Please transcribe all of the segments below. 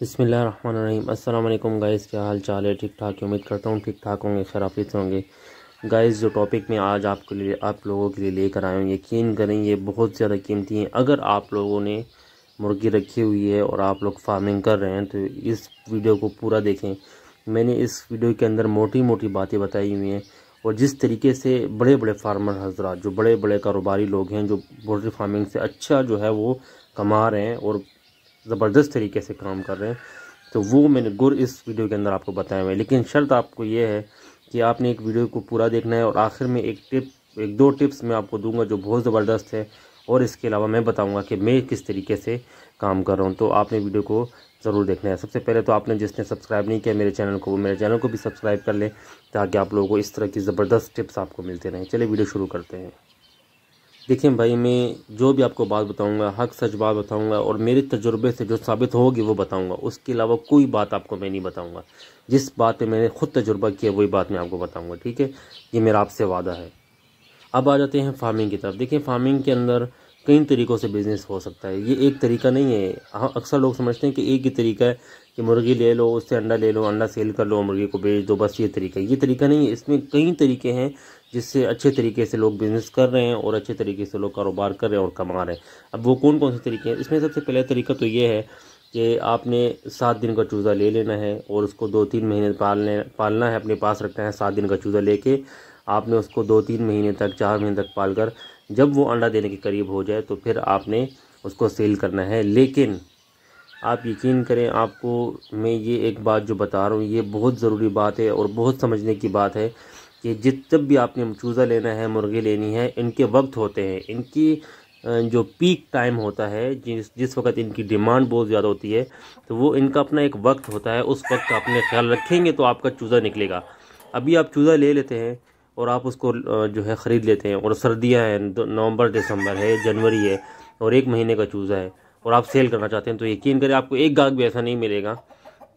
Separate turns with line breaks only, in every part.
बसमीम अल्लाम गाइस, क्या हाल चाल है? ठीक ठाक उम्मीद करता हूँ ठीक ठाक होंगे, खराफित होंगे। गाइस, जो टॉपिक मैं आज आपके लिए, आप लोगों के लिए लेकर आया हूँ, यकीन करें, ये बहुत ज़्यादा कीमती हैं। अगर आप लोगों ने मुर्गी रखी हुई है और आप लोग फ़ार्मिंग कर रहे हैं तो इस वीडियो को पूरा देखें। मैंने इस वीडियो के अंदर मोटी मोटी बातें बताई हुई हैं और जिस तरीके से बड़े बड़े फार्मर हजरा जो बड़े बड़े कारोबारी लोग हैं, जो पोल्ट्री फ़ार्मिंग से अच्छा जो है वो कमा रहे हैं और ज़बरदस्त तरीके से काम कर रहे हैं। तो वो मैंने गुर इस वीडियो के अंदर आपको बताया हुआ है। लेकिन शर्त आपको ये है कि आपने एक वीडियो को पूरा देखना है और आखिर में एक टिप, एक दो टिप्स मैं आपको दूँगा जो बहुत ज़बरदस्त है और इसके अलावा मैं बताऊँगा कि मैं किस तरीके से काम कर रहा हूँ। तो आपने वीडियो को ज़रूर देखना है। सबसे पहले तो आपने जिसने सब्सक्राइब नहीं किया मेरे चैनल को, वो मेरे चैनल को भी सब्सक्राइब कर लें ताकि आप लोगों को इस तरह की ज़बरदस्त टिप्स आपको मिलते रहें। चलिए वीडियो शुरू करते हैं। देखिए भाई, मैं जो भी आपको बात बताऊँगा, हक सच बात बताऊँगा और मेरे तजुर्बे से जो साबित होगी वो बताऊँगा। उसके अलावा कोई बात आपको मैं नहीं बताऊँगा। जिस बात पे मैंने खुद तजुर्बा किया, वही बात मैं आपको बताऊँगा, ठीक है? ये मेरा आपसे वादा है। अब आ जाते हैं फ़ार्मिंग की तरफ़। देखिए फ़ार्मिंग के अंदर कई तरीक़ों से बिज़नेस हो सकता है। ये एक तरीका नहीं है। हाँ अक्सर लोग समझते हैं कि एक ही तरीका है कि मुर्गी ले लो, उससे अंडा ले लो, अंडा सेल कर लो, मुर्गी को बेच दो, बस ये तरीका ये तरीका नहीं है। इसमें कई तरीके हैं जिससे अच्छे तरीके से लोग बिज़नेस कर रहे हैं और अच्छे तरीके से लोग कारोबार कर रहे हैं और कमा रहे हैं। अब वो कौन कौन से तरीके हैं? इसमें सबसे पहला तरीका तो ये है कि आपने सात दिन का चूज़ा ले लेना है और उसको दो तीन महीने पालने, पालना है, अपने पास रखना है सात दिन का चूज़ा लेके। आपने उसको दो तीन महीने तक, चार महीने तक पाल कर जब वो अंडा देने के करीब हो जाए तो फिर आपने उसको सेल करना है। लेकिन आप यकीन करें, आपको मैं ये एक बात जो बता रहा हूँ, ये बहुत ज़रूरी बात है और बहुत समझने की बात है कि जित जब भी आपने चूज़ा लेना है, मुर्गी लेनी है, इनके वक्त होते हैं। इनकी जो पीक टाइम होता है, जिस जिस वक्त इनकी डिमांड बहुत ज़्यादा होती है तो वो इनका अपना एक वक्त होता है। उस वक्त अपने ख्याल रखेंगे तो आपका चूज़ा निकलेगा। अभी आप चूज़ा ले लेते हैं और आप उसको जो है ख़रीद लेते हैं। और सर्दियाँ हैं नवंबर, दिसंबर है, जनवरी है, और एक महीने का चूज़ा है। और आप सेल करना चाहते हैं तो यकीन करें आपको एक गाहक भी ऐसा नहीं मिलेगा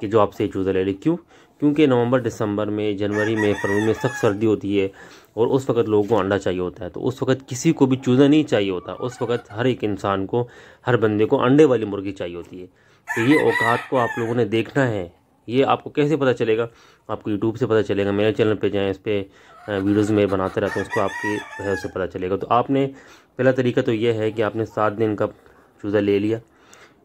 कि जो आपसे चूज़ा ले ले। क्यों? क्योंकि नवंबर, दिसंबर में, जनवरी में, फरवरी में सख्त सर्दी होती है और उस वक्त लोगों को अंडा चाहिए होता है। तो उस वक्त किसी को भी चूज़ा नहीं चाहिए होता। उस वक्त हर एक इंसान को, हर बंदे को अंडे वाली मुर्गी चाहिए होती है। तो ये औकात को आप लोगों ने देखना है। ये आपको कैसे पता चलेगा? आपको यूट्यूब से पता चलेगा, मेरे चैनल पे जाएँ, इस पर वीडियोज़ में बनाते रहते हैं, उसको आपकी वजह से पता चलेगा। तो आपने, पहला तरीका तो ये है कि आपने सात दिन का चूज़ा ले लिया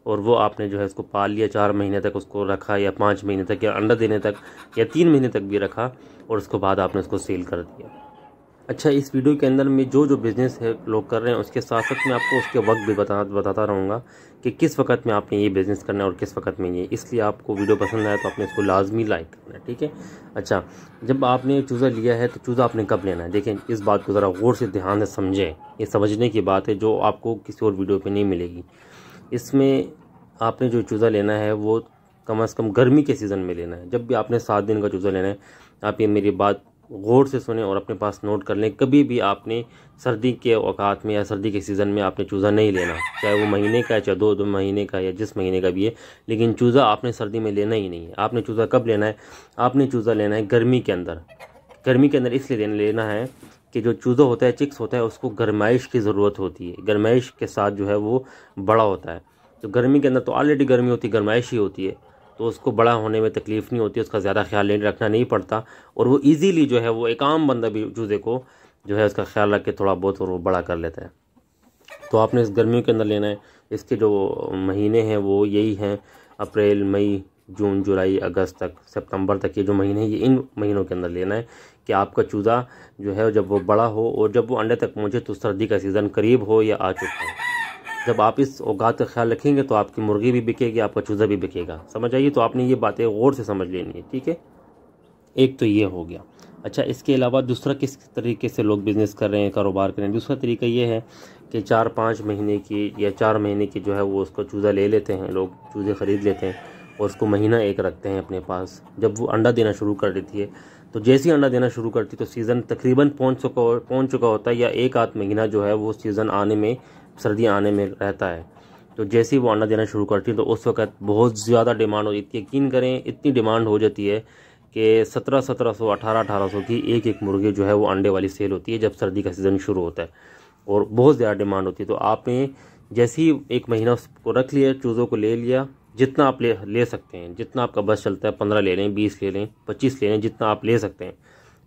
और वो आपने जो है उसको पाल लिया, चार महीने तक उसको रखा या पाँच महीने तक या अंडा देने तक या तीन महीने तक भी रखा और उसके बाद आपने उसको सेल कर दिया। अच्छा इस वीडियो के अंदर मैं जो जो बिज़नेस है, लोग कर रहे हैं, उसके साथ साथ मैं आपको उसके वक्त भी बता, बताता रहूँगा कि किस वक्त में आपने ये बिज़नेस करना है और किस वक्त में ये इसलिए आपको वीडियो पसंद आया तो आपने इसको लाजमी लाइक करना है, ठीक है? अच्छा जब आपने चूज़ा लिया है तो चूज़ा आपने कब लेना है? देखें, इस बात को ज़रा गौर से ध्यान से समझें। ये समझने की बात है जो आपको किसी और वीडियो पर नहीं मिलेगी। इसमें आपने जो चूज़ा लेना है, वो कम अज़ कम गर्मी के सीज़न में लेना है। जब भी आपने सात दिन का चूज़ा लेना है, आप ये मेरी बात गौर से सुने और अपने पास नोट कर लें। कभी भी आपने सर्दी के औकात में या सर्दी के सीज़न में आपने चूज़ा नहीं लेना, चाहे वो महीने का है, चाहे दो दो महीने का या जिस महीने का भी है, लेकिन चूज़ा आपने सर्दी में लेना ही नहीं है। आपने चूज़ा कब लेना है? आपने चूज़ा लेना है गर्मी के अंदर। गर्मी के अंदर इसलिए लेना है कि जो चूज़ा होता है, चिक्स होता है, उसको गर्माइश की ज़रूरत होती है। गर्माइश के साथ जो है वो बड़ा होता है। तो गर्मी के अंदर तो ऑलरेडी गर्मी होती है गर्माइश ही होती है। तो उसको बड़ा होने में तकलीफ़ नहीं होती, उसका ज़्यादा ख्याल रखना नहीं पड़ता। और वो ईजीली जो है, वो एक आम बंदा भी चूज़े को जो है, उसका ख्याल रख के थोड़ा बहुत और वो बड़ा कर लेता है। तो आपने इस गर्मियों के अंदर लेना है। इसके जो महीने हैं, वो यही हैं। अप्रैल, मई, जून, जुलाई, अगस्त तक, सितंबर तक ये जो महीने हैं, ये इन महीनों के अंदर लेना है कि आपका चूज़ा जो है, जब वो बड़ा हो और जब वो अंडे तक पहुँचे तो सर्दी का सीज़न करीब हो या आ चुका हो। जब आप इस औकात का ख्याल रखेंगे तो आपकी मुर्गी भी बिकेगी, आपका चूज़ा भी बिकेगा। समझ आइए? तो आपने ये बातें गौर से समझ लेनी है, ठीक है? एक तो ये हो गया। अच्छा इसके अलावा दूसरा किस तरीके से लोग बिज़नेस कर रहे हैं, कारोबार कर रहे हैं? दूसरा तरीका ये है कि चार पाँच महीने की या चार महीने की जो है वो उसको चूज़ा ले लेते हैं, लोग चूज़े ख़रीद लेते हैं और उसको महीना एक रखते हैं अपने पास। जब वो अंडा देना शुरू कर देती है तो जैसे ही अंडा देना शुरू करती है तो सीज़न तकरीबन पहुँच चुका पहुँच चुका होता है या एक आध महीना जो है वो सीज़न आने में सर्दियाँ आने में रहता है। तो जैसे ही वो अंडा देना शुरू करती है तो उस वक्त बहुत ज़्यादा डिमांड हो जाती है। यकीन करें, इतनी डिमांड हो जाती है कि सत्रह सत्रह सौ, अठारह अठारह सौ की एक एक मुर्गी जो है वो अंडे वाली सेल होती है जब सर्दी का सीज़न शुरू होता है और बहुत ज़्यादा डिमांड होती है। तो आपने जैसे ही एक महीना उसको रख लिया, चूज़ों को ले लिया, जितना आप ले ले सकते हैं, जितना आपका बस चलता है, पंद्रह ले लें, बीस ले लें, पच्चीस ले लें, जितना आप ले सकते हैं,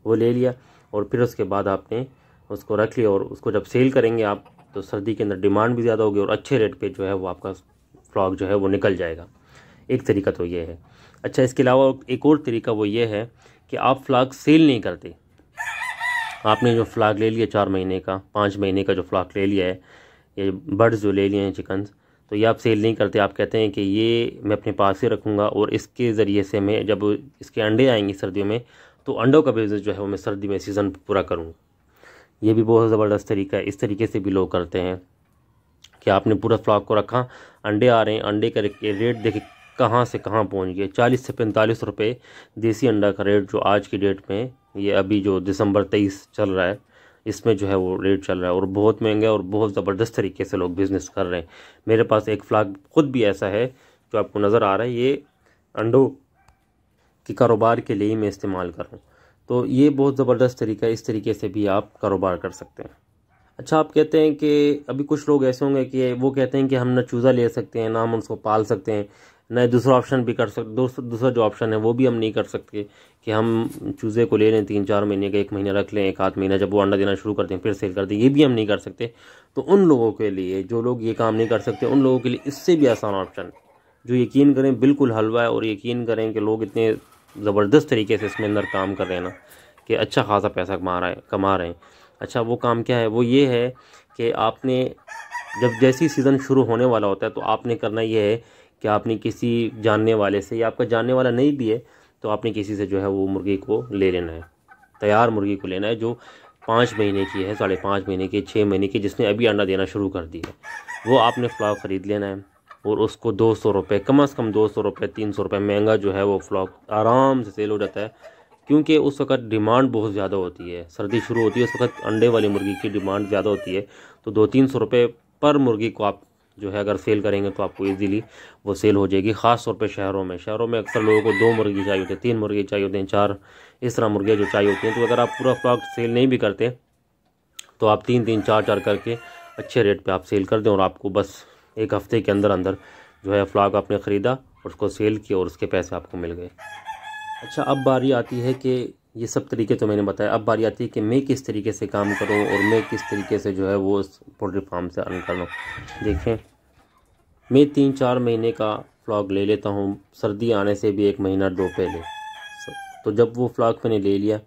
वो ले लिया और फिर उसके बाद आपने उसको रख लिया और उसको जब सेल करेंगे आप तो सर्दी के अंदर डिमांड भी ज़्यादा होगी और अच्छे रेट पे जो है वो आपका फ्लॉक जो है वो निकल जाएगा। एक तरीका तो ये है। अच्छा इसके अलावा एक और तरीका वो ये है कि आप फ्लाग सेल नहीं करते। आपने जो फ्लाग ले लिया चार महीने का, पाँच महीने का जो फ्लाग ले लिया है, ये बर्ड्स जो ले लिए हैं चिकन्स तो ये आप सेल नहीं करते। आप कहते हैं कि ये मैं अपने पास ही रखूँगा और इसके ज़रिए से मैं जब इसके अंडे आएँगे सर्दियों में तो अंडों का बिज़नेस जो है वो मैं सर्दी में सीज़न पूरा करूँगा। ये भी बहुत ज़बरदस्त तरीका है। इस तरीके से भी लोग करते हैं कि आपने पूरा फ्लॉक को रखा, अंडे आ रहे हैं, अंडे का रेट देखे कहाँ से कहाँ पहुँच गए चालीस से पैंतालीस रुपये देसी अंडा का रेट जो आज की डेट में, ये अभी जो दिसंबर तेईस चल रहा है, इसमें जो है वो रेट चल रहा है और बहुत महँगा और बहुत ज़बरदस्त तरीके से लोग बिज़नेस कर रहे हैं। मेरे पास एक फ्लाग खुद भी ऐसा है जो आपको नज़र आ रहा है, ये अंडों के कारोबार के लिए ही मैं इस्तेमाल कर रहा हूँ। तो ये बहुत ज़बरदस्त तरीका है, इस तरीके से भी आप कारोबार कर सकते हैं। अच्छा आप कहते हैं कि अभी कुछ लोग ऐसे होंगे कि वो कहते हैं कि हम ना चूज़ा ले सकते हैं, ना हम उसको पाल सकते हैं, न दूसरा ऑप्शन भी कर सकते दूसरा जो ऑप्शन है वो भी हम नहीं कर सकते कि हम चूज़े को ले लें तीन चार महीने का, एक महीना रख लें, एक आध महीना जब वो अंडा देना शुरू करते हैं फिर सेल कर दें, ये भी हम नहीं कर सकते। तो उन लोगों के लिए, जो लोग ये काम नहीं कर सकते, उन लोगों के लिए इससे भी आसान ऑप्शन जो यकीन करें, बिल्कुल हलवा है और यकीन करें कि लोग इतने ज़बरदस्त तरीके से इसमें अंदर काम कर रहे हैं ना, कि अच्छा खासा पैसा कमा रहा है कमा रहे हैं। अच्छा वो काम क्या है? वो ये है कि आपने, जब जैसी सीज़न शुरू होने वाला होता है तो आपने करना ये है कि आपने किसी जानने वाले से, या आपका जानने वाला नहीं भी है तो आपने किसी से जो है वो मुर्गी को ले लेना है। तैयार मुर्गी को लेना है, जो पाँच महीने की है, साढ़े पाँच महीने की छः महीने की, जिसने अभी अंडा देना शुरू कर दिया है। वो आपने फ्लॉक ख़रीद लेना है। और उसको दो सौ रुपये कम अज़ कम दो सौ रुपये तीन सौ रुपये महँगा जो है वो फ्लॉक आराम से सेल हो जाता है। क्योंकि उस वक्त डिमांड बहुत ज़्यादा होती है, सर्दी शुरू होती है, उस वक्त अंडे वाली मुर्गी की डिमांड ज़्यादा होती है। तो दो तीन सौ रुपये पर मुर्गी को आप जो है अगर सेल करेंगे तो आपको इजीली वो सेल हो जाएगी, ख़ास तौर पे शहरों में। शहरों में अक्सर लोगों को दो मुर्गी चाहिए होती है, तीन मुर्गी चाहिए होते हैं, चार इस तरह मुर्गियाँ जो चाहिए होती हैं। तो अगर आप पूरा फ्लॉक सेल नहीं भी करते तो आप तीन तीन, चार चार करके अच्छे रेट पर आप सेल कर दें और आपको बस एक हफ़्ते के अंदर अंदर जो है फ्लॉक आपने ख़रीदा और उसको सेल किया और उसके पैसे आपको मिल गए। अच्छा अब बारी आती है कि ये सब तरीके तो मैंने बताया। अब बारी आती है कि मैं किस तरीके से काम करूँ और मैं किस तरीके से जो है वो उस पोल्ट्री फार्म से अर्न कर लूँ। देखें, मैं तीन चार महीने का फ्लॉग ले लेता हूँ। सर्दी आने से भी एक महीना, दो पहले। तो जब वो फ्लॉग मैंने ले लिया,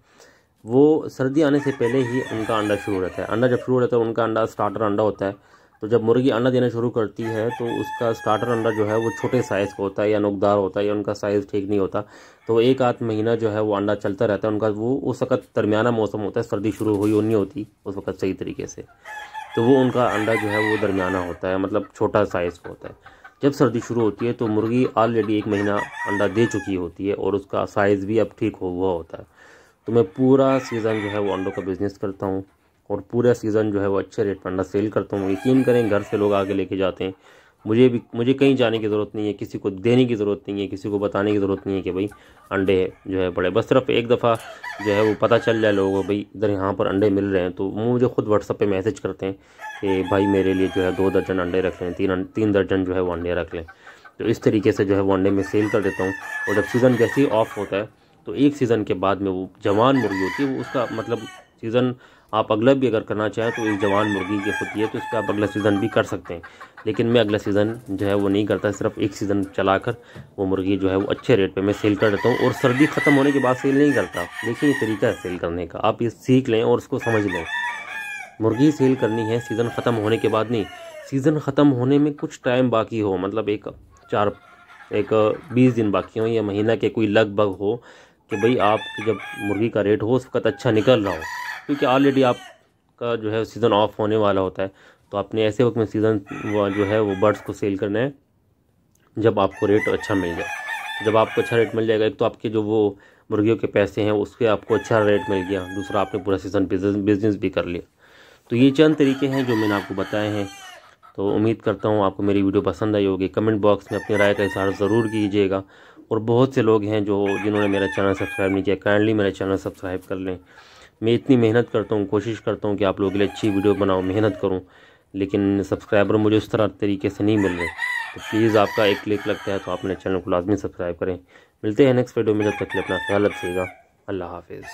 वो सर्दी आने से पहले ही उनका अंडा शुरू रहता है। अंडा जब शुरू रहता है, उनका अंडा स्टार्टर अंडा होता है। तो जब मुर्गी अंडा देना शुरू करती है तो उसका स्टार्टर अंडा जो है वो छोटे साइज़ का होता है या नुकदार होता है या उनका साइज़ ठीक नहीं होता तो एक आध महीना जो है वो अंडा चलता रहता है। उनका वो उस वक्त दरमियाना मौसम होता है, सर्दी शुरू हुई नहीं होती, उस वक्त सही तरीके से। तो वो उनका अंडा जो है वो दरमियाना होता है मतलब छोटा साइज़ का होता है। जब सर्दी शुरू होती है तो मुर्गी ऑलरेडी एक महीना अंडा दे चुकी होती है और उसका साइज़ भी अब ठीक हुआ होता है। तो मैं पूरा सीज़न जो है वो अंडों का बिज़नेस करता हूँ। और पूरा सीज़न जो है वो अच्छे रेट पर अंडा सेल करता हूँ। यकीन करें, घर से लोग आगे लेके जाते हैं। मुझे भी, मुझे कहीं जाने की ज़रूरत नहीं है, किसी को देने की ज़रूरत नहीं है, किसी को बताने की ज़रूरत नहीं है कि भाई अंडे जो है बड़े। बस सिर्फ़ एक दफ़ा जो है वो पता चल जाए लोगों को, भाई इधर यहाँ पर अंडे मिल रहे हैं तो वो मुझे खुद व्हाट्सअप पे मैसेज करते हैं कि भाई मेरे लिए जो है दो दर्जन अंडे रख लें, तीन तीन दर्जन जो है वो अंडे रख लें। तो इस तरीके से जो है वो अंडे में सेल कर देता हूँ। और जब सीज़न जैसे ही ऑफ़ होता है तो एक सीज़न के बाद में वो जवान मुर्गी होती है, वो उसका मतलब सीज़न आप अगला भी अगर करना चाहें तो एक जवान मुर्गी की होती है तो इस पर आप अगला सीज़न भी कर सकते हैं। लेकिन मैं अगला सीज़न जो है वो नहीं करता, सिर्फ़ एक सीज़न चलाकर वो मुर्गी जो है वो अच्छे रेट पे मैं सेल कर देता हूँ और सर्दी ख़त्म होने के बाद सेल नहीं करता। देखिए ये तरीका है सेल करने का। आप ये सीख लें और उसको समझ लें। मुर्गी सेल करनी है सीज़न ख़त्म होने के बाद नहीं। सीज़न ख़त्म होने में कुछ टाइम बाकी हो मतलब एक चार, एक बीस दिन बाकी हो या महीना के कोई लगभग हो कि भाई आप जब मुर्गी का रेट हो, उस वक्त अच्छा निकल रहा हो। क्योंकि ऑलरेडी आपका जो है सीज़न ऑफ़ होने वाला होता है तो आपने ऐसे वक्त में सीज़न जो है वो बर्ड्स को सेल करना है, जब आपको रेट अच्छा मिल जाए। जब आपको अच्छा रेट मिल जाएगा, एक तो आपके जो वो मुर्गियों के पैसे हैं, उसके आपको अच्छा रेट मिल गया, दूसरा आपने पूरा सीज़न बिज़नेस भी कर लिया। तो ये चंद तरीके हैं जो मैंने आपको बताए हैं। तो उम्मीद करता हूँ आपको मेरी वीडियो पसंद आई होगी। कमेंट बॉक्स में अपनी राय का इजहार ज़रूर कीजिएगा। और बहुत से लोग हैं जो, जिन्होंने मेरा चैनल सब्सक्राइब नहीं किया काइंडली मेरा चैनल सब्सक्राइब कर लें। मैं इतनी मेहनत करता हूँ, कोशिश करता हूँ कि आप लोगों के लिए अच्छी वीडियो बनाऊँ, मेहनत करूँ, लेकिन सब्सक्राइबर मुझे उस तरह तरीके से नहीं मिल रहे। तो प्लीज़ आपका एक क्लिक लगता है तो आप मेरे चैनल को लाजमी सब्सक्राइब करें। मिलते हैं नेक्स्ट वीडियो में, जब तक अपना ख्याल रखिएगा। अल्लाह हाफिज़।